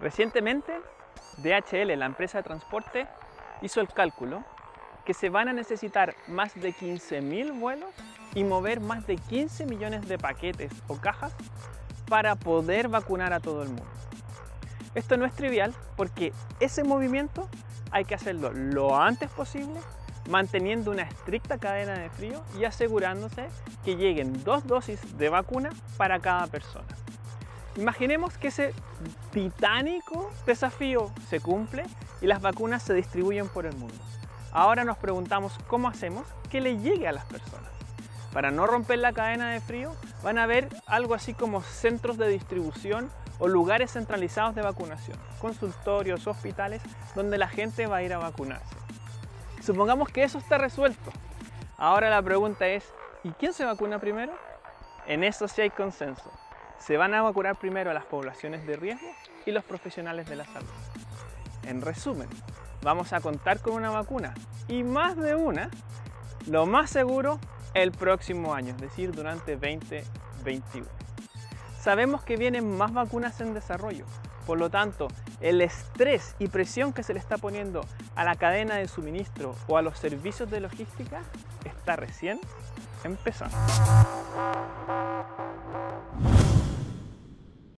Recientemente, DHL, la empresa de transporte, hizo el cálculo que se van a necesitar más de 15.000 vuelos y mover más de 15 millones de paquetes o cajas para poder vacunar a todo el mundo. Esto no es trivial porque ese movimiento hay que hacerlo lo antes posible, manteniendo una estricta cadena de frío y asegurándose que lleguen dos dosis de vacuna para cada persona. Imaginemos que ese titánico desafío se cumple y las vacunas se distribuyen por el mundo. Ahora nos preguntamos cómo hacemos que le llegue a las personas. Para no romper la cadena de frío, van a haber algo así como centros de distribución o lugares centralizados de vacunación, consultorios, hospitales, donde la gente va a ir a vacunarse. Supongamos que eso está resuelto. Ahora la pregunta es, ¿y quién se vacuna primero? En eso sí hay consenso se van a vacunar primero a las poblaciones de riesgo y los profesionales de la salud. En resumen, vamos a contar con una vacuna y más de una, lo más seguro, el próximo año, es decir, durante 2021. Sabemos que vienen más vacunas en desarrollo, por lo tanto, el estrés y presión que se le está poniendo a la cadena de suministro o a los servicios de logística está recién empezando.